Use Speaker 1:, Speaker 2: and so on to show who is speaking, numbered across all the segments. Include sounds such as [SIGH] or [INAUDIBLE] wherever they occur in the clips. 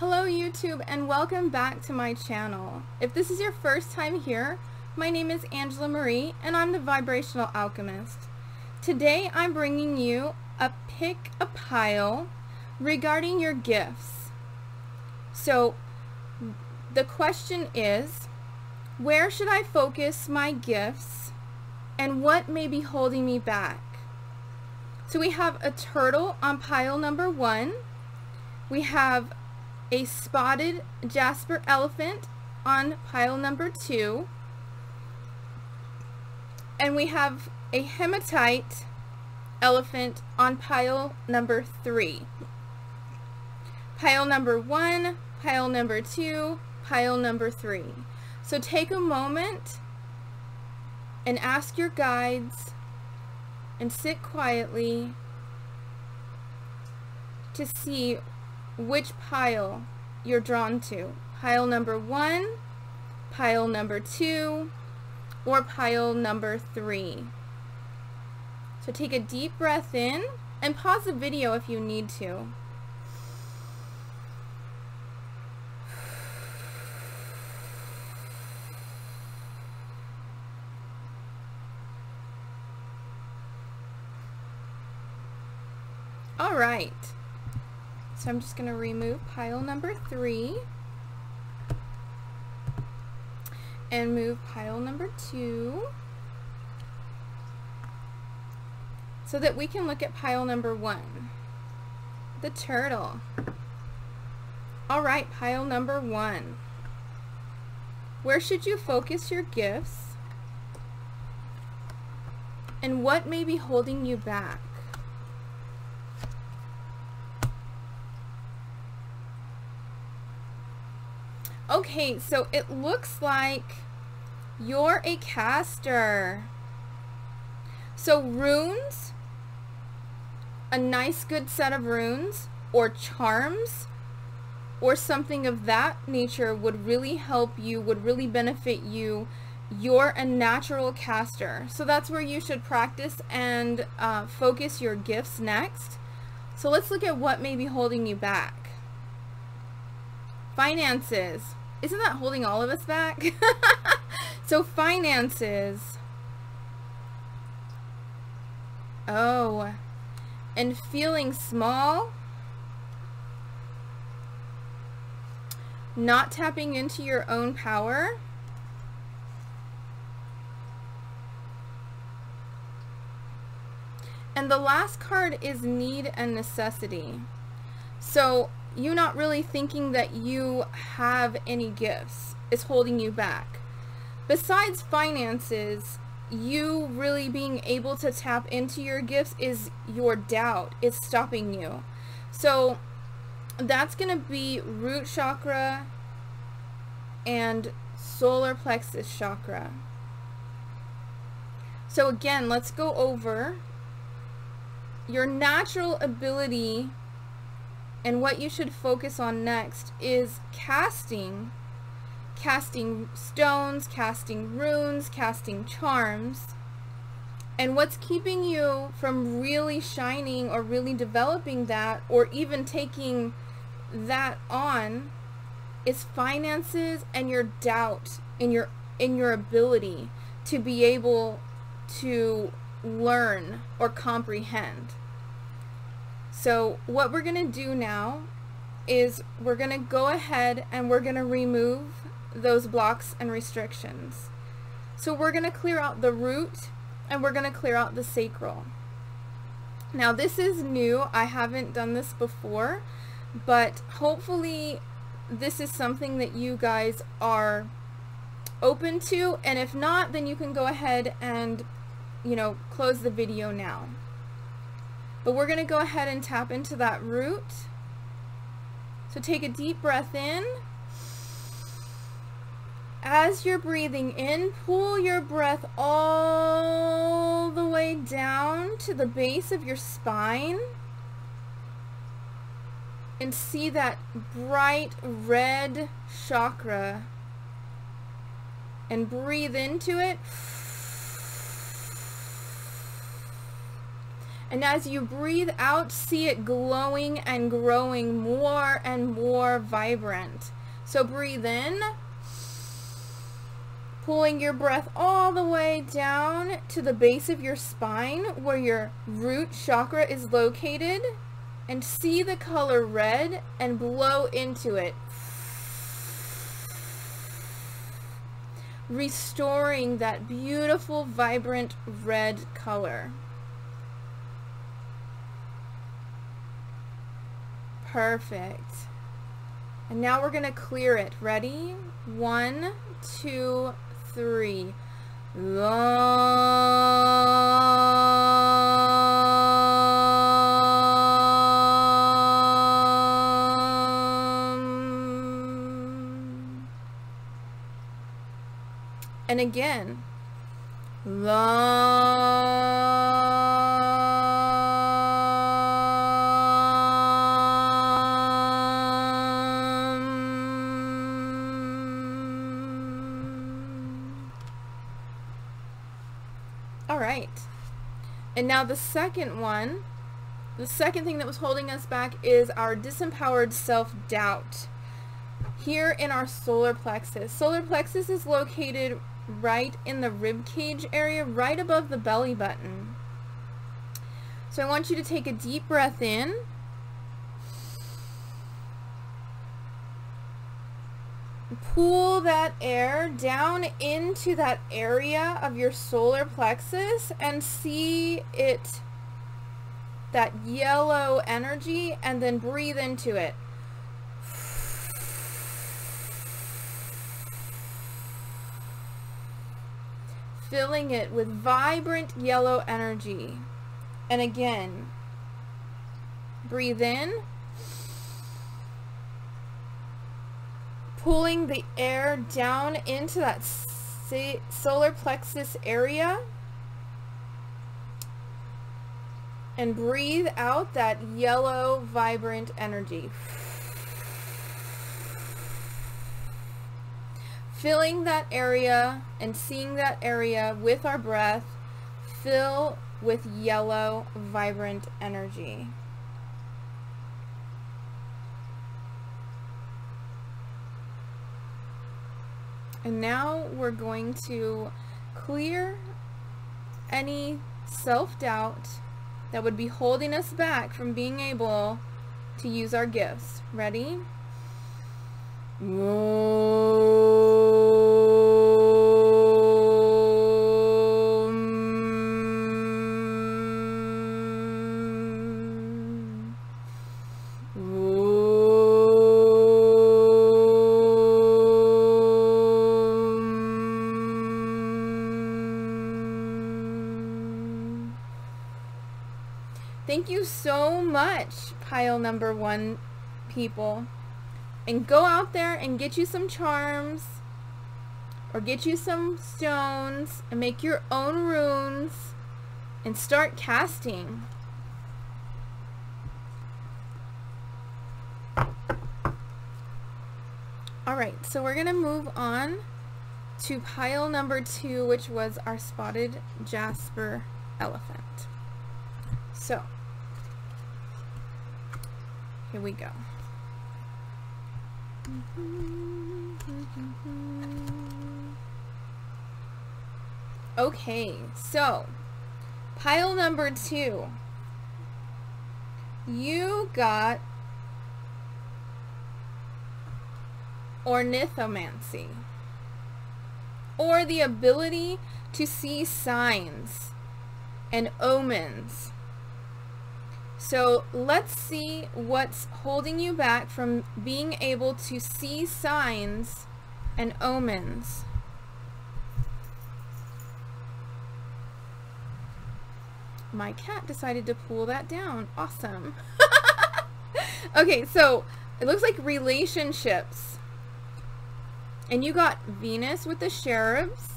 Speaker 1: Hello YouTube and welcome back to my channel. If this is your first time here, my name is Angela Marie and I'm the Vibrational Alchemist. Today I'm bringing you a pick a pile regarding your gifts. So the question is, where should I focus my gifts and what may be holding me back? So we have a turtle on pile number one. We have a spotted jasper elephant on pile number two. And we have a hematite elephant on pile number three. Pile number one, pile number two, pile number three. So take a moment and ask your guides and sit quietly to see which pile you're drawn to. Pile number one, pile number two, or pile number three. So take a deep breath in and pause the video if you need to. All right. So I'm just going to remove pile number three and move pile number two so that we can look at pile number one, the turtle. All right, pile number one. Where should you focus your gifts? And what may be holding you back? Okay, so it looks like you're a caster. So runes, a nice good set of runes or charms or something of that nature would really help you, would really benefit you. You're a natural caster. So that's where you should practice and uh, focus your gifts next. So let's look at what may be holding you back. Finances. Isn't that holding all of us back? [LAUGHS] so finances. Oh. And feeling small. Not tapping into your own power. And the last card is need and necessity. So you not really thinking that you have any gifts is holding you back. Besides finances, you really being able to tap into your gifts is your doubt. It's stopping you. So that's going to be root chakra and solar plexus chakra. So again, let's go over your natural ability and what you should focus on next is casting, casting stones, casting runes, casting charms. And what's keeping you from really shining or really developing that or even taking that on is finances and your doubt in your in your ability to be able to learn or comprehend. So what we're going to do now is we're going to go ahead and we're going to remove those blocks and restrictions. So we're going to clear out the root and we're going to clear out the sacral. Now this is new. I haven't done this before, but hopefully this is something that you guys are open to and if not then you can go ahead and you know close the video now. But we're going to go ahead and tap into that root. So take a deep breath in. As you're breathing in, pull your breath all the way down to the base of your spine. And see that bright red chakra. And breathe into it. And as you breathe out, see it glowing and growing more and more vibrant. So breathe in, pulling your breath all the way down to the base of your spine where your root chakra is located and see the color red and blow into it. Restoring that beautiful, vibrant red color. Perfect. And now we're going to clear it. Ready? One, two, three. Lum. And again. Lum. Right. And now the second one, the second thing that was holding us back is our disempowered self-doubt. Here in our solar plexus. Solar plexus is located right in the rib cage area, right above the belly button. So I want you to take a deep breath in. Pull that air down into that area of your solar plexus and see it, that yellow energy, and then breathe into it. filling it with vibrant yellow energy. And again, breathe in, pulling the air down into that solar plexus area. And breathe out that yellow, vibrant energy. filling that area and seeing that area with our breath fill with yellow vibrant energy. And now we're going to clear any self-doubt that would be holding us back from being able to use our gifts. Ready? Thank you so much, pile number one people. And go out there and get you some charms or get you some stones and make your own runes and start casting. Alright, so we're going to move on to pile number two, which was our spotted jasper elephant. So, here we go. Okay, so pile number two. You got ornithomancy or the ability to see signs and omens so let's see what's holding you back from being able to see signs and omens. My cat decided to pull that down. Awesome. [LAUGHS] okay, so it looks like relationships. And you got Venus with the cherubs.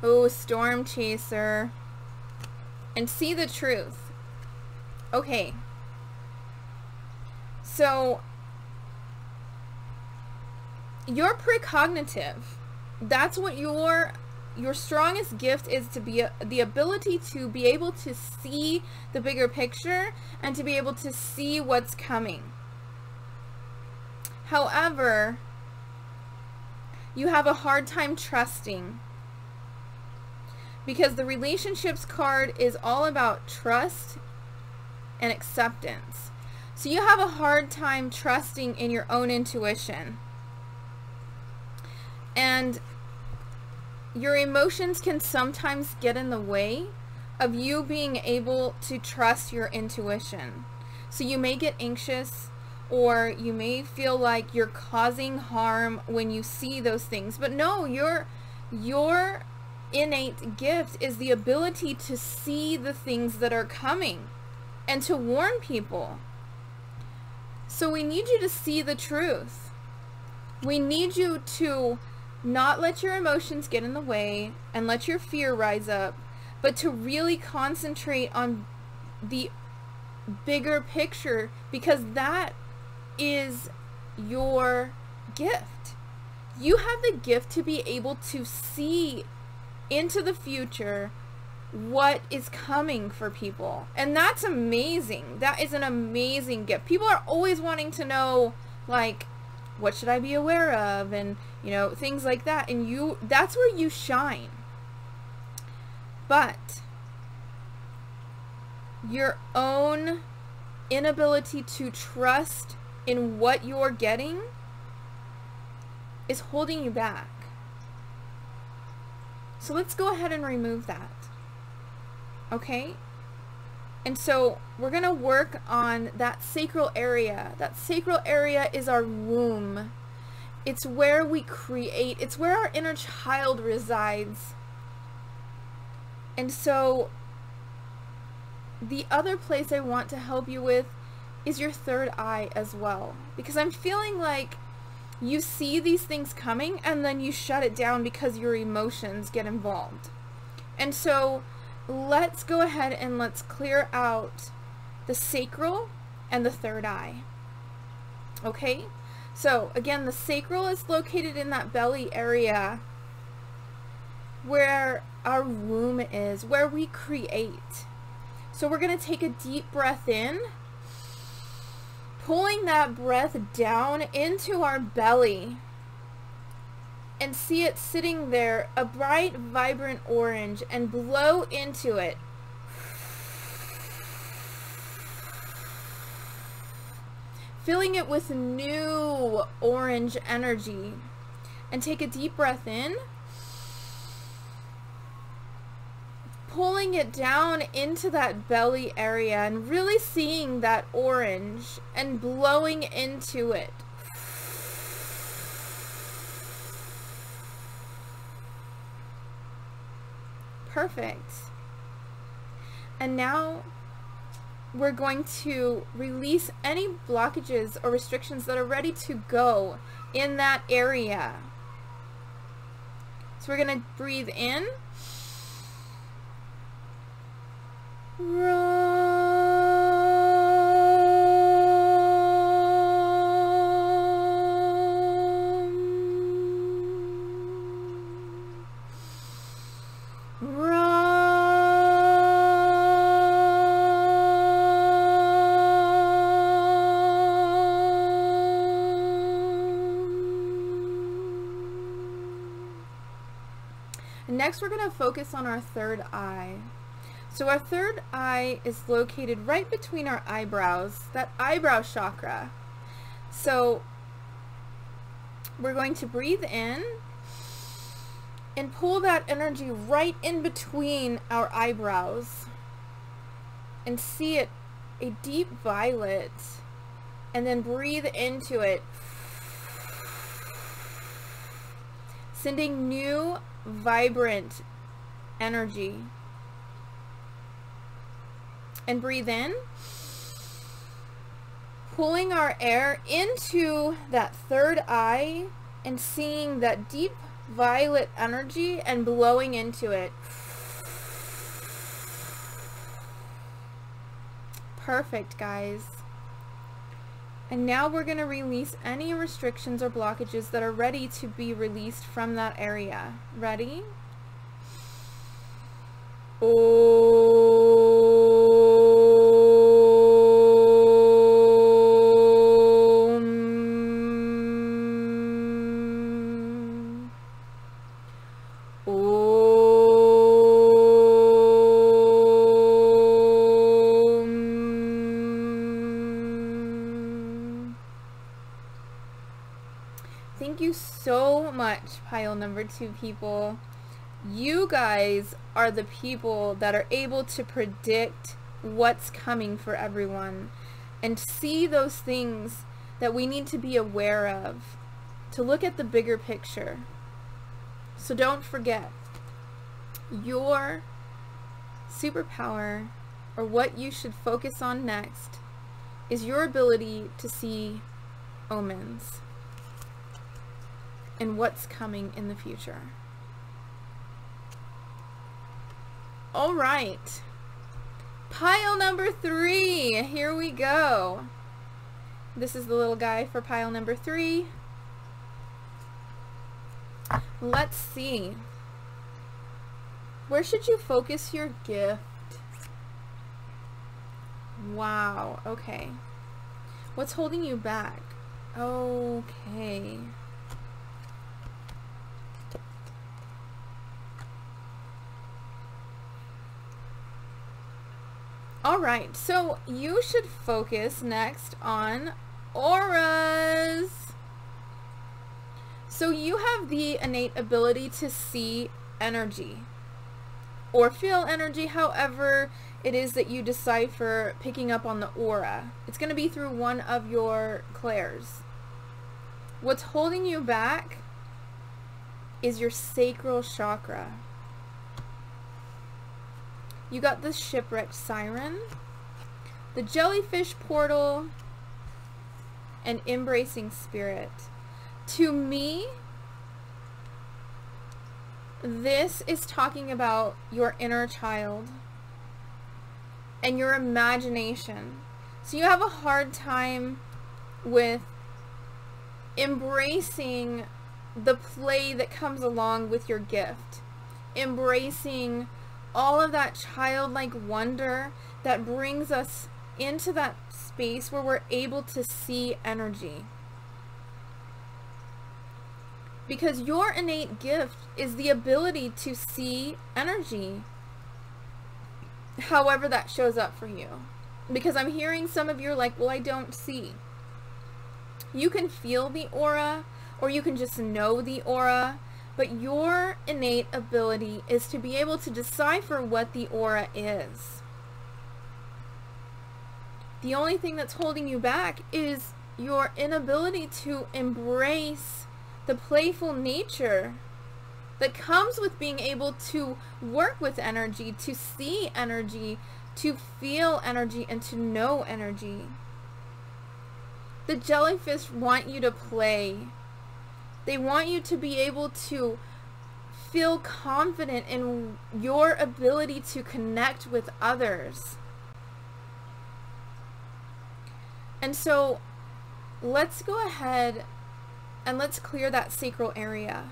Speaker 1: Oh, Storm Chaser and see the truth. Okay. So, you're precognitive. That's what your your strongest gift is to be the ability to be able to see the bigger picture and to be able to see what's coming. However, you have a hard time trusting because the relationships card is all about trust and acceptance. So you have a hard time trusting in your own intuition. And your emotions can sometimes get in the way of you being able to trust your intuition. So you may get anxious or you may feel like you're causing harm when you see those things. But no, your your innate gift is the ability to see the things that are coming and to warn people. So we need you to see the truth. We need you to not let your emotions get in the way and let your fear rise up, but to really concentrate on the bigger picture because that is your gift. You have the gift to be able to see into the future what is coming for people. And that's amazing. That is an amazing gift. People are always wanting to know like what should I be aware of and you know things like that and you that's where you shine. But your own inability to trust in what you're getting is holding you back. So let's go ahead and remove that. Okay? And so we're going to work on that sacral area. That sacral area is our womb. It's where we create. It's where our inner child resides. And so the other place I want to help you with is your third eye as well. Because I'm feeling like you see these things coming and then you shut it down because your emotions get involved. And so let's go ahead and let's clear out the sacral and the third eye. Okay? So again, the sacral is located in that belly area where our womb is, where we create. So we're going to take a deep breath in pulling that breath down into our belly and see it sitting there, a bright, vibrant orange, and blow into it. Filling it with new orange energy. And take a deep breath in. Pulling it down into that belly area and really seeing that orange and blowing into it. Perfect. And now we're going to release any blockages or restrictions that are ready to go in that area. So we're going to breathe in. Next, we're going to focus on our third eye. So our third eye is located right between our eyebrows, that eyebrow chakra. So we're going to breathe in and pull that energy right in between our eyebrows and see it a deep violet and then breathe into it sending new vibrant energy and breathe in. Pulling our air into that third eye and seeing that deep violet energy and blowing into it. Perfect, guys. And now we're going to release any restrictions or blockages that are ready to be released from that area. Ready? Thank pile number two people. You guys are the people that are able to predict what's coming for everyone and see those things that we need to be aware of to look at the bigger picture. So don't forget, your superpower or what you should focus on next is your ability to see omens and what's coming in the future. All right. Pile number three. Here we go. This is the little guy for pile number three. Let's see. Where should you focus your gift? Wow, okay. What's holding you back? Okay. Alright, so you should focus next on auras. So you have the innate ability to see energy or feel energy however it is that you decipher picking up on the aura. It's going to be through one of your clairs. What's holding you back is your sacral chakra. You got the shipwrecked siren, the jellyfish portal, and embracing spirit. To me, this is talking about your inner child and your imagination. So you have a hard time with embracing the play that comes along with your gift. Embracing all of that childlike wonder that brings us into that space where we're able to see energy. Because your innate gift is the ability to see energy, however that shows up for you. Because I'm hearing some of you are like, well, I don't see. You can feel the aura, or you can just know the aura, but your innate ability is to be able to decipher what the aura is. The only thing that's holding you back is your inability to embrace the playful nature that comes with being able to work with energy, to see energy, to feel energy, and to know energy. The jellyfish want you to play they want you to be able to feel confident in your ability to connect with others. And so let's go ahead and let's clear that sacral area.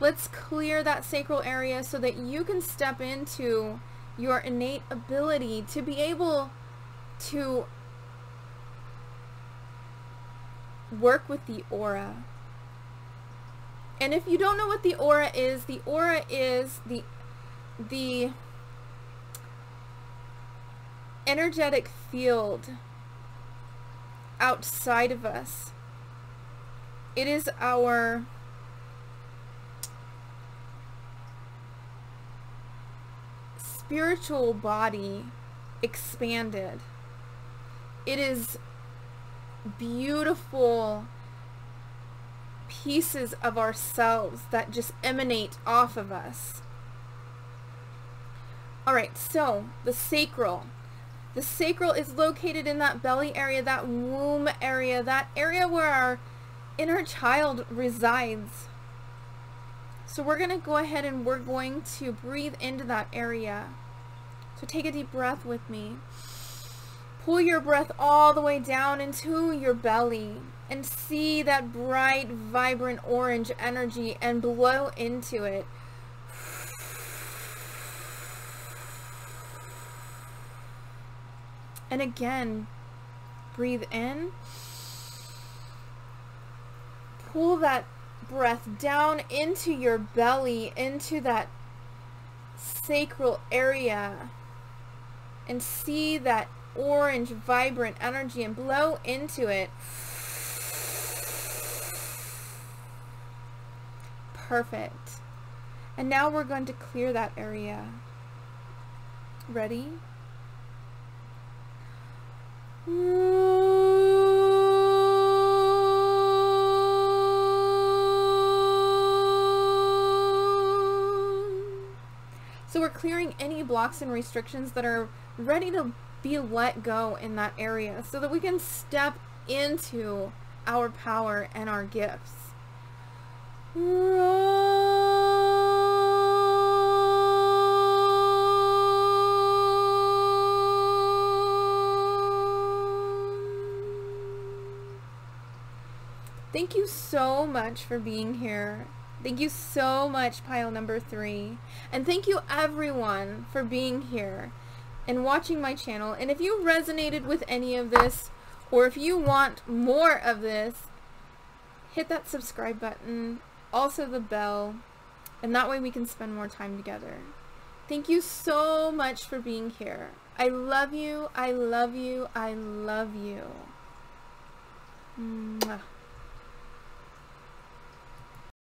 Speaker 1: Let's clear that sacral area so that you can step into your innate ability to be able to work with the aura. And if you don't know what the aura is, the aura is the the energetic field outside of us. It is our spiritual body expanded. It is beautiful pieces of ourselves that just emanate off of us. Alright, so the sacral. The sacral is located in that belly area, that womb area, that area where our inner child resides. So we're going to go ahead and we're going to breathe into that area. So take a deep breath with me. Pull your breath all the way down into your belly and see that bright, vibrant orange energy and blow into it. And again, breathe in. Pull that breath down into your belly, into that sacral area, and see that orange, vibrant energy and blow into it. Perfect. And now we're going to clear that area. Ready? So we're clearing any blocks and restrictions that are ready to be let go in that area so that we can step into our power and our gifts. Thank you so much for being here. Thank you so much, pile number three. And thank you everyone for being here and watching my channel. And if you resonated with any of this, or if you want more of this, hit that subscribe button, also the bell, and that way we can spend more time together. Thank you so much for being here. I love you, I love you, I love you. Mwah.